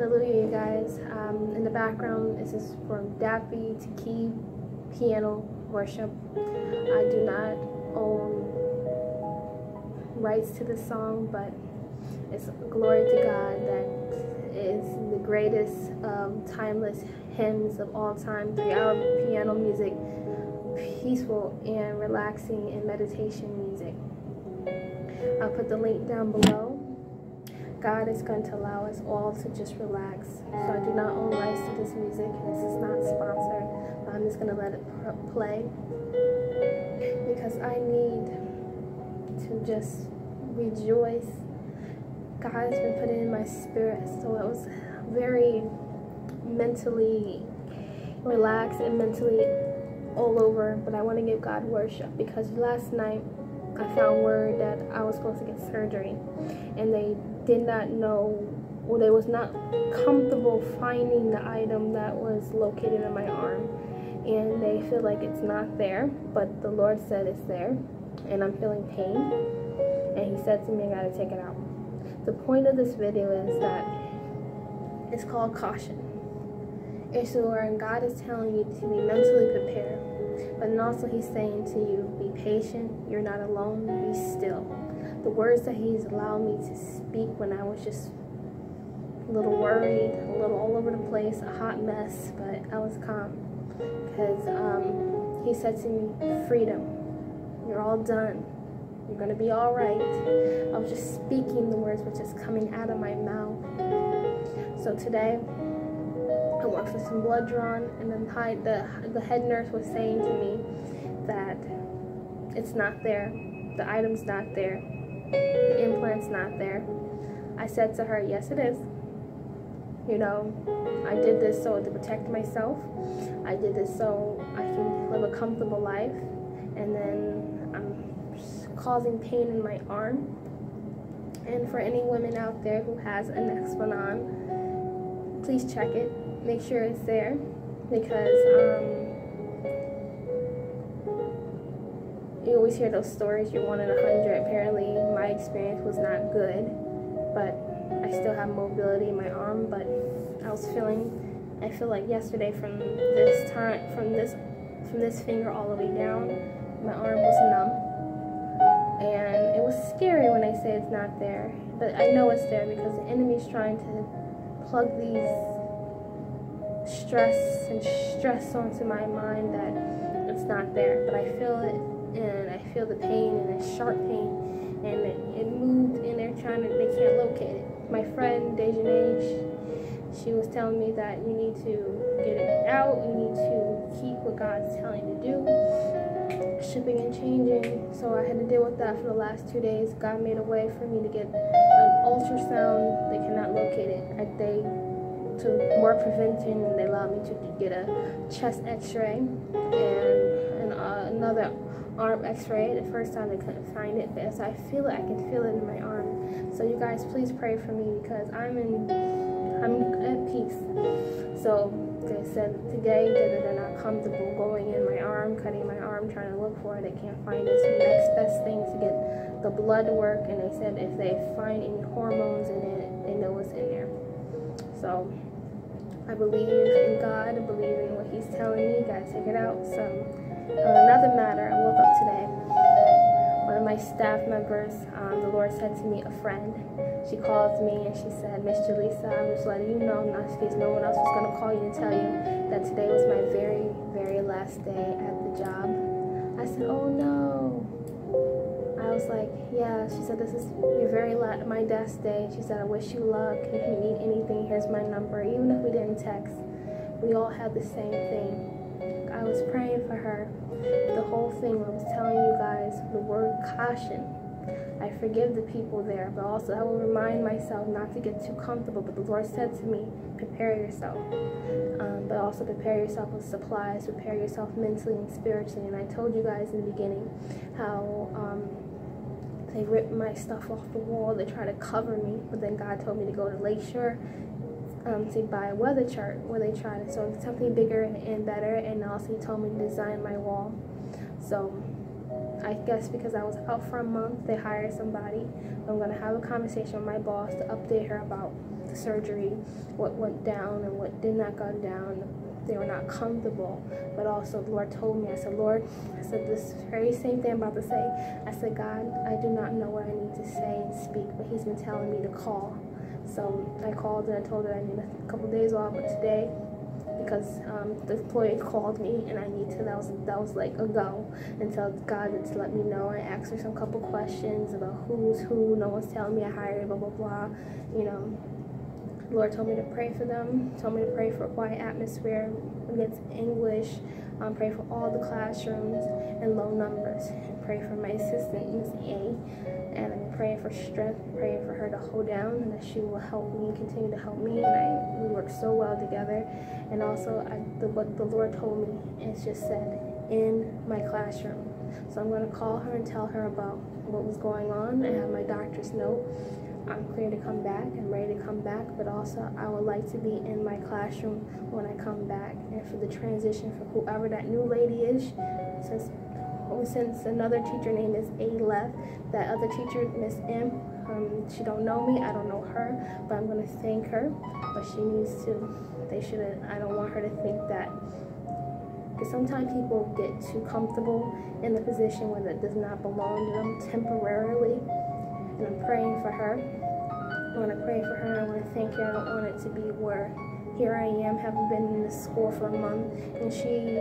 Hallelujah, you guys. Um, in the background, this is from DappyTKeys Piano Worship. I do not own rights to this song, but it's glory to God that is the greatest um, timeless hymns of all time. Three hour piano music, peaceful and relaxing and meditation music. I'll put the link down below. God is going to allow us all to just relax. So I do not own rights to this music. This is not sponsored. I'm just going to let it play because I need to just rejoice. God has been putting in my spirit. So it was very mentally relaxed and mentally all over. But I want to give God worship because last night I found word that I was supposed to get surgery and they did not know or they was not comfortable finding the item that was located in my arm and they feel like it's not there but the Lord said it's there and I'm feeling pain and he said to me I gotta take it out. The point of this video is that it's called caution. It's where God is telling you to be mentally prepared but also he's saying to you, be patient, you're not alone, be still. The words that he's allowed me to speak when I was just a little worried, a little all over the place, a hot mess, but I was calm. Because um, he said to me, freedom, you're all done. You're going to be all right. I was just speaking the words which is coming out of my mouth. So today, I went for some blood drawn, and then the, the head nurse was saying to me that it's not there, the item's not there, the implant's not there. I said to her, yes it is. You know, I did this so to protect myself. I did this so I can live a comfortable life. And then I'm causing pain in my arm. And for any women out there who has an Nexplanon, please check it make sure it's there because um, you always hear those stories you're one in a hundred apparently my experience was not good but I still have mobility in my arm but I was feeling I feel like yesterday from this time from this from this finger all the way down my arm was numb and it was scary when I say it's not there but I know it's there because the enemy's trying to plug these stress and stress onto my mind that it's not there. But I feel it and I feel the pain and it's sharp pain and it, it moved and they're trying to, they can't locate it. My friend Dejanae, she, was telling me that you need to get it out, you need to keep what God's telling you to do. Shipping and changing, so I had to deal with that for the last two days. God made a way for me to get an ultrasound. They cannot locate it. I, they to more prevention and they allowed me to get a chest x-ray and, another arm x-ray the first time they couldn't find it but as I feel it I can feel it in my arm so you guys please pray for me because I'm in I'm at peace so they said today that they're not comfortable going in my arm cutting my arm trying to look for it they can't find it so the next best thing is to get the blood work and they said if they find any hormones in it they know what's in there so I believe in God. Believe in what He's telling me. Gotta take it out. So uh, another matter. I woke up today. One of my staff members, um, the Lord said to me, a friend. She called me and she said, Miss Jellisa, I'm just letting you know, in case no one else was gonna call you and tell you that today was my very, very last day at the job. I said, oh no. I was like, yeah. She said, this is your very last, my desk day. She said, I wish you luck. If you need anything, here's my number. Even if we didn't text, we all had the same thing. Praying for her. The whole thing I was telling you guys the word caution. I forgive the people there, but also I will remind myself not to get too comfortable. But the Lord said to me, prepare yourself. Um, but also prepare yourself with supplies, prepare yourself mentally and spiritually. And I told you guys in the beginning how um, they ripped my stuff off the wall. They tried to cover me, but then God told me to go to Lakeshore um, to buy a weather chart where they tried so something bigger and better. And also he told me to design my wall. So I guess because I was out for a month, they hired somebody. I'm gonna have a conversation with my boss to update her about the surgery, what went down and what did not go down. They were not comfortable, but also the Lord told me, I said, Lord, I said this very same thing I'm about to say. I said, God, I do not know what I need to say and speak, but He's been telling me to call. So I called and I told her I need a couple days off, but today because um, the employee called me and I need to. That was that was like a go And so God to let me know. I asked her some couple questions about who's who. No one's telling me I hired. Blah blah blah. You know, Lord told me to pray for them. Told me to pray for a quiet atmosphere against English. Um, pray for all the classrooms and low numbers. Pray for my assistant, Miss A, and praying for strength, praying for her to hold down and that she will help me, continue to help me. And I, we work so well together. And also, I, the, what the Lord told me is just said in my classroom. So I'm going to call her and tell her about what was going on. I have my doctor's note. I'm clear to come back. I'm ready to come back, but also I would like to be in my classroom when I come back. And for the transition for whoever that new lady is, since since another teacher named is A left, that other teacher, Miss M, um, she don't know me, I don't know her, but I'm gonna thank her. But she needs to. They shouldn't. I don't want her to think that. Because sometimes people get too comfortable in the position where it does not belong to them temporarily. And I'm praying for her. I want to pray for her. I want to thank her. I don't want it to be where here I am, haven't been in this school for a month, and she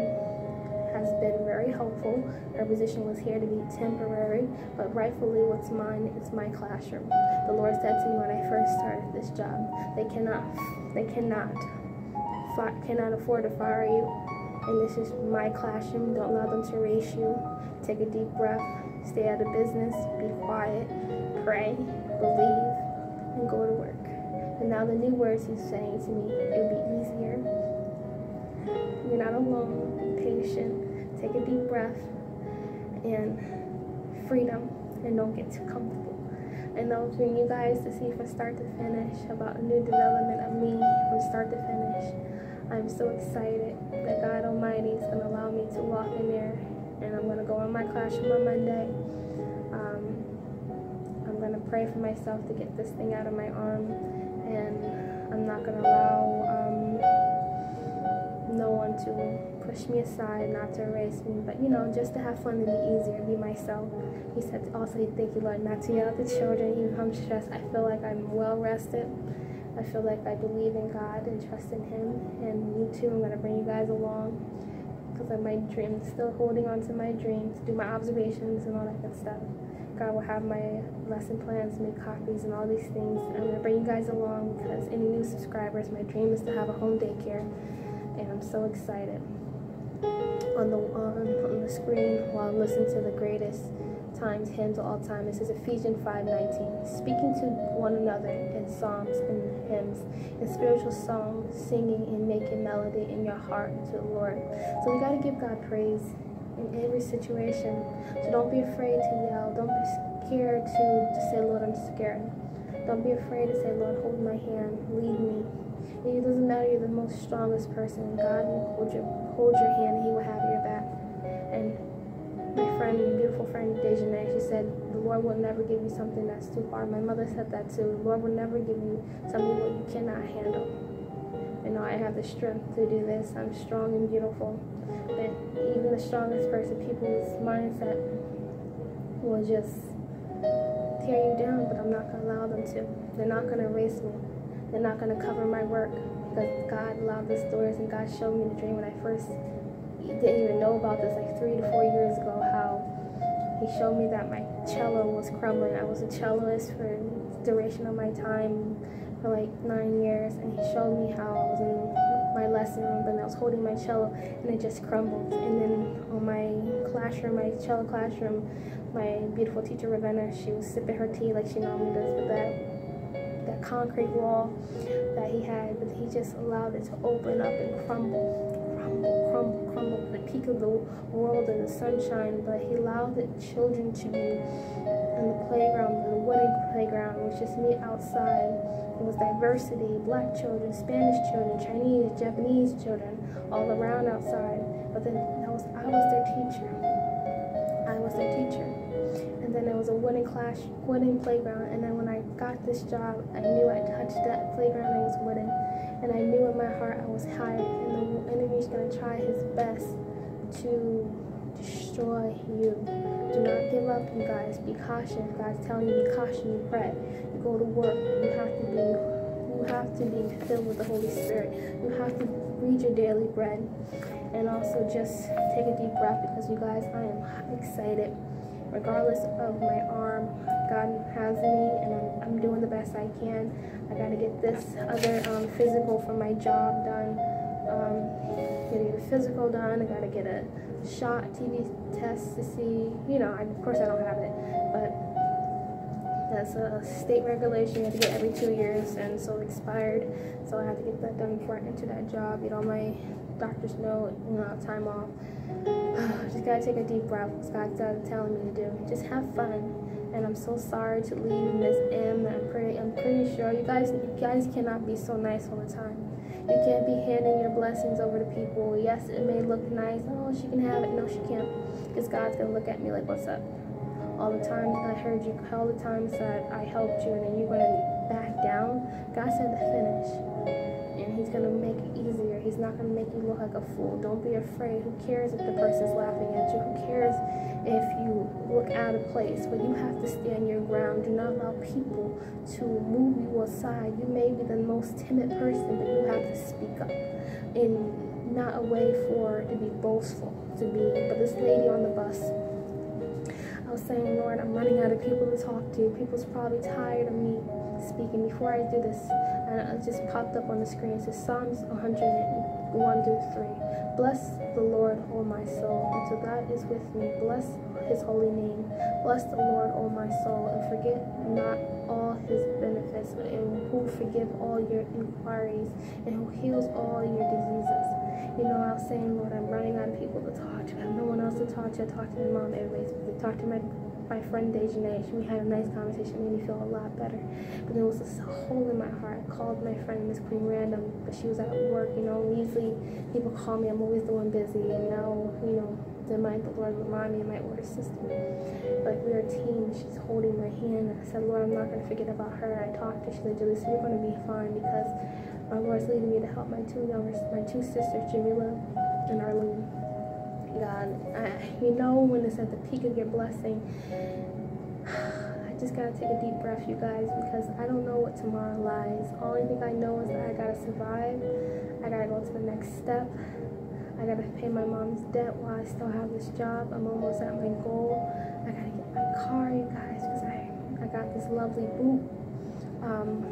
has been very helpful. Her position was here to be temporary, but rightfully what's mine is my classroom. The Lord said to me when I first started this job, they cannot, they cannot, cannot afford to fire you. And this is my classroom. Don't allow them to erase you. Take a deep breath. Stay out of business. Be quiet. Pray. Believe. And go to work. And now the new words he's saying to me, it'll be easier. You're not alone. Be patient take a deep breath and freedom and don't get too comfortable. And I'll bring you guys to see from start to finish about a new development of me from start to finish. I'm so excited that God Almighty is going to allow me to walk in there and I'm going to go in my classroom on Monday. Um, I'm going to pray for myself to get this thing out of my arm and I'm not going to allow um, no one to push me aside, not to erase me, but you know, just to have fun and be easier, be myself. He said also, thank you, Lord, not to yell at the children, even I'm stressed. I feel like I'm well rested. I feel like I believe in God and trust in Him. And you too, I'm going to bring you guys along because of my dreams, still holding on to my dreams, do my observations and all that good stuff. God will have my lesson plans, make copies, and all these things. I'm going to bring you guys along because any new subscribers, my dream is to have a home daycare and I'm so excited. On the on, on the screen while listening to the greatest times hymns of all time, this is Ephesians 5:19. Speaking to one another in psalms and hymns, in spiritual songs, singing and making melody in your heart to the Lord. So we gotta give God praise in every situation. So don't be afraid to yell. Don't be scared to, to say, Lord, I'm scared. Don't be afraid to say, Lord, hold my hand, lead me, it doesn't matter you're the most strongest person. God will hold your, hold your hand and he will have your back. And my friend, beautiful friend Dejanay, she said, the Lord will never give you something that's too hard. My mother said that too. The Lord will never give you something that you cannot handle. You know, I have the strength to do this. I'm strong and beautiful. But even the strongest person, people's mindset will just tear you down, but I'm not going to allow them to. They're not going to erase me. They're not going to cover my work because God allowed the stories and God showed me the dream when I first didn't even know about this like three to four years ago how he showed me that my cello was crumbling. I was a celloist for duration of my time for like nine years and he showed me how I was in my lesson room and I was holding my cello and it just crumbled. And then on my classroom, my cello classroom, my beautiful teacher Ravenna, she was sipping her tea like she normally does with that concrete wall that he had, but he just allowed it to open up and crumble, crumble, crumble, crumble the peak of the world and the sunshine. But he allowed the children to be in the playground, the wooden playground. Was just me outside. It was diversity, black children, Spanish children, Chinese, Japanese children, all around outside. But then I was, I was their teacher. I was their teacher. And then there was a wooden class, wooden playground. And then when I got this job, I knew I touched that playground I was wooden, And I knew in my heart I was hired. And the enemy's going to try his best to destroy you. Do not give up, you guys. Be cautious. God's telling you, be cautious. You pray. You go to work. You have to be. You have to be filled with the Holy Spirit. You have to read your daily bread. And also just take a deep breath because you guys, I am excited regardless of my arm, God has me and I'm, I'm doing the best I can. I got to get this other um, physical for my job done. Um, getting a physical done. I got to get a shot TB test to see. You know, I, of course I don't have it, but that's a state regulation. You have to get every two years, and so it expired. So I have to get that done before I enter that job. You know, my doctors know, you know, time off. just gotta take a deep breath. God's telling me to do. Just have fun. And I'm so sorry to leave Miss M. I'm pretty, I'm pretty sure you guys, you guys cannot be so nice all the time. You can't be handing your blessings over to people. Yes, it may look nice. Oh, she can have it. No, she can't. Because God's gonna look at me like, what's up? All the times I heard you, all the times that I helped you, and then you're gonna back down. God said to finish and he's to make it easier. He's not going to make you look like a fool. Don't be afraid. Who cares if the person's laughing at you? Who cares if you look out of place? But you have to stand your ground. Do not allow people to move you aside. You may be the most timid person, but you have to speak up in not a way for to be boastful, to be. But this lady on the bus, I was saying, Lord, I'm running out of people to talk to. People's probably tired of me speaking. Before I do this, just popped up on the screen. It says Psalms 101 through 3. Bless the Lord, O my soul, until God is with me. Bless his holy name. Bless the Lord, O my soul, and forget not all his benefits, and who forgive all your inquiries, and who heals all your diseases. You know, I was saying, Lord, I'm running of people to talk to. I have no one else to talk to. I talk to my mom every day. Talk to my my friend Dejanae. We had a nice conversation, made me feel a lot better. But there was this hole in my heart. I called my friend Miss Queen Random, but she was at work. You know, usually people call me. I'm always the one busy, and now you know. Then might the Lord remind me of my older sister. Like we're a team. She's holding my hand. I said, Lord, I'm not going to forget about her. I talked to. She said, Jellisa, you're going to be fine because my Lord's leading me to help my two younger, my two sisters, Jamiela and Arlene. God. I, you know when it's at the peak of your blessing. I just gotta take a deep breath, you guys, because I don't know what tomorrow lies. Only thing I know is that I gotta survive. I gotta go to the next step. I gotta pay my mom's debt while I still have this job. I'm almost at my goal. I gotta get my car, you guys, because I, I got this lovely boot. Um,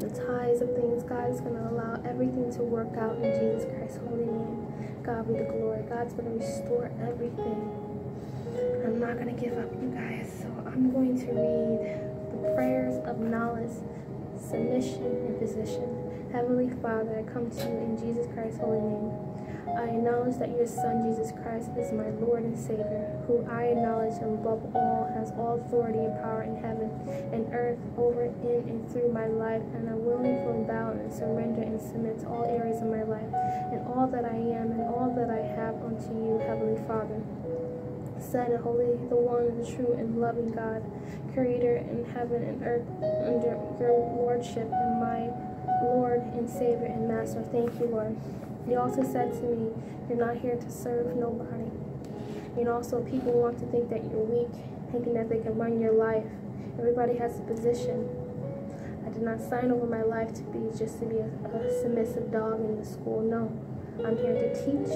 the ties of things, God is gonna allow everything to work out in Jesus Christ's holy name. God be the glory. God's going to restore everything. I'm not going to give up, you guys. So I'm going to read the prayers of knowledge, submission, and position. Heavenly Father, I come to you in Jesus Christ's holy name. I acknowledge that your Son, Jesus Christ, is my Lord and Savior, who I acknowledge and above all has all authority and power in heaven and earth over, in, and through my life, and I willingly willing bow and surrender and submit to all areas of my life, and all that I am and all that I have unto you, Heavenly Father. Son and Holy, the one, the true and loving God, Creator in heaven and earth, under your lordship and my Lord and Savior and Master. Thank you, Lord. He also said to me, You're not here to serve nobody. And also, people want to think that you're weak, thinking that they can run your life. Everybody has a position. I did not sign over my life to be just to be a, a submissive dog in the school. No, I'm here to teach.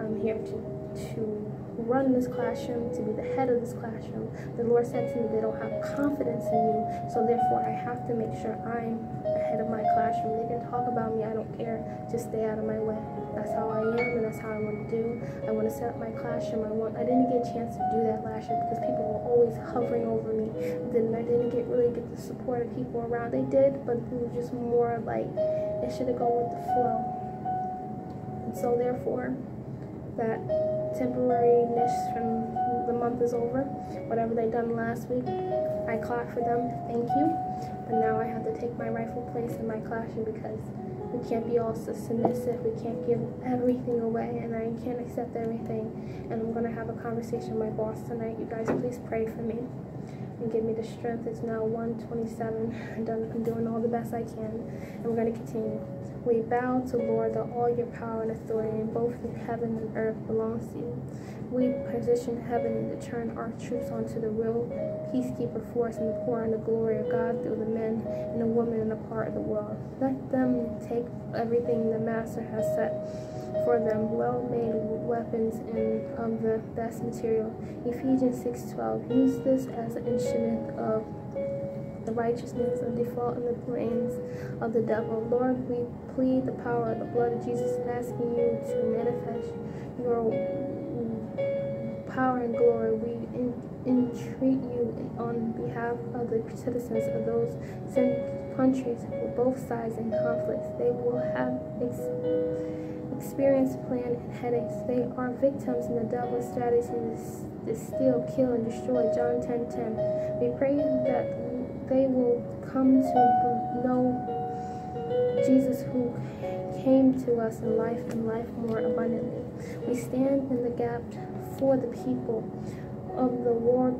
I'm here to to run this classroom, to be the head of this classroom. The Lord said to me, they don't have confidence in you, so therefore I have to make sure I'm the head of my classroom. They can talk about me, I don't care. Just stay out of my way. That's how I am, and that's how I want to do. I want to set up my classroom. I want. I didn't get a chance to do that last year because people were always hovering over me. Then I didn't get really get the support of people around. They did, but it was just more like it should have gone with the flow. And so therefore, that temporariness from the month is over. Whatever they done last week, I clapped for them. Thank you. But now I have to take my rightful place in my classroom because we can't be all so submissive. We can't give everything away, and I can't accept everything. And I'm gonna have a conversation with my boss tonight. You guys, please pray for me. and give me the strength. It's now 127 and I'm doing all the best I can and we're going to continue. We bow to Lord that all your power and authority in both heaven and earth belongs to you. We position heaven to turn our troops onto the real peacekeeper force and pour in the glory of God through the men and the women in the part of the world. Let them take everything the Master has set for them well-made weapons and of the best material. Ephesians 6.12 Use this as an instrument of the righteousness of default in the plans of the devil. Lord, we plead the power of the blood of Jesus asking you to manifest your power and glory. We entreat you on behalf of the citizens of those countries with both sides in conflicts. They will have ex experienced plan headaches. They are victims in the devil's strategy to steal, kill, and destroy. John 10:10. 10, 10. We pray that they will come to know Jesus who came to us in life and life more abundantly. We stand in the gap for the people of the war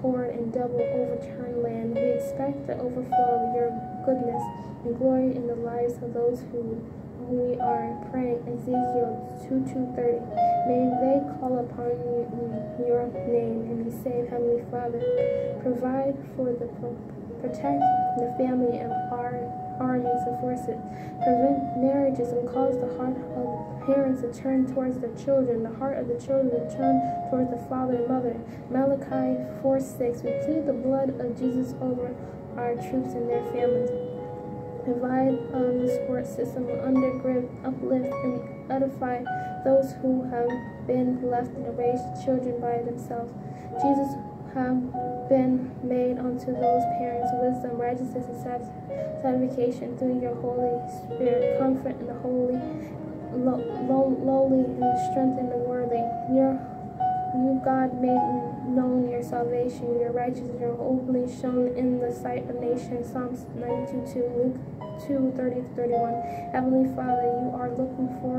torn and double overturned land. We expect the overflow of your goodness and glory in the lives of those who we are praying Ezekiel 2 230. May they call upon you in your name and be saved, Heavenly Father. Provide for the protect the family and our armies and forces, prevent marriages and cause the heart of parents to turn towards their children, the heart of the children to turn towards the father and mother. Malachi 4 6. We plead the blood of Jesus over our troops and their families. Provide um, the support system will undergird, uplift, and edify those who have been left and raised children by themselves. Jesus have been made unto those parents wisdom, righteousness, and sanctification through your Holy Spirit, comfort in the holy, lowly, and strength in the worthy. Your, you, God, made known your salvation, your righteousness, your openly shown in the sight of nations. Psalms 92 2, Luke 2 30 31. Heavenly Father, you are looking forward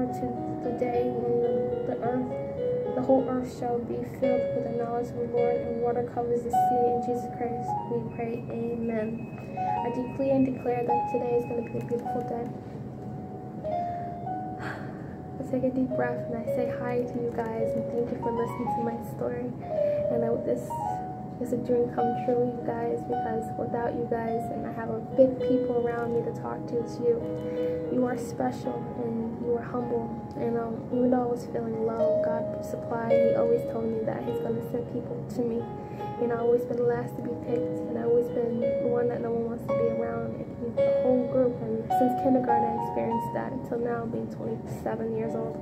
the whole earth shall be filled with the knowledge of the Lord, and water covers the sea. In Jesus Christ we pray. Amen. I declare and declare that today is going to be a beautiful day. I take a deep breath and I say hi to you guys and thank you for listening to my story. And I, this is a dream come true, you guys, because without you guys and I have a big people around me to talk to, it's you. You are special and you are humble. And um, even though I was feeling low, God supplied. He always told me that He's going to send people to me. You know, I've always been the last to be picked, and I've always been the one that no one wants to be around. The whole group, and since kindergarten, I experienced that until now, being 27 years old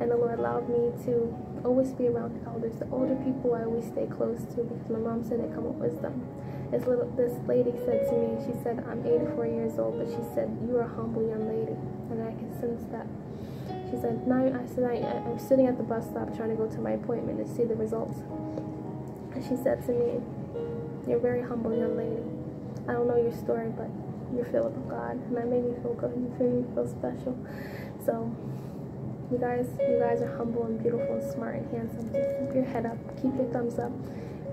and the Lord allowed me to always be around the elders. The older people I always stay close to because my mom said they come with wisdom. This little this lady said to me, she said, I'm 84 years old, but she said, you're a humble young lady. And I can sense that. She said, now I said, I, I'm sitting at the bus stop trying to go to my appointment to see the results. And she said to me, you're a very humble young lady. I don't know your story, but you're filled with God. And that made me feel good and made me feel special. So you guys, you guys are humble and beautiful and smart and handsome. Just keep your head up. Keep your thumbs up.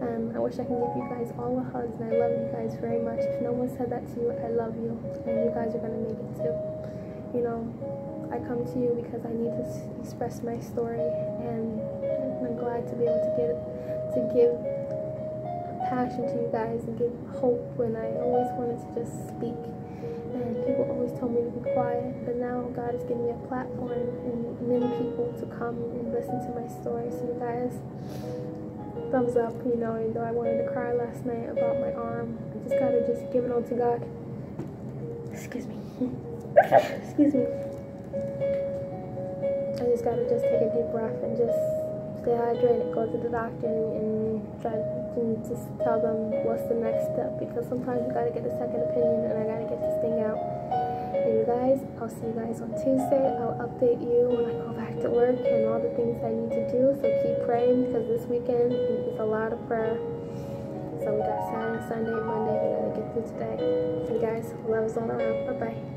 Um, I wish I can give you guys all the hugs, and I love you guys very much. If no one said that to you, I love you, and you guys are gonna make it too. You know, I come to you because I need to express my story, and I'm glad to be able to get to give passion to you guys and give hope when I always wanted to just speak and people always told me to be quiet, but now God has given me a platform and many people to come and listen to my story. So you guys, thumbs up, you know, even though I wanted to cry last night about my arm, I just gotta just give it all to God. Excuse me. Excuse me. I just gotta just take a deep breath and just stay hydrated, go to the doctor and, and try and just tell them what's the next step because sometimes you gotta get a second opinion and I gotta get this thing out. And you guys, I'll see you guys on Tuesday. I'll update you when I go back to work and all the things I need to do. So keep praying because this weekend is a lot of prayer. So we got Saturday, Sunday, Monday. We gotta get through today. So you guys, love is all around. Bye bye.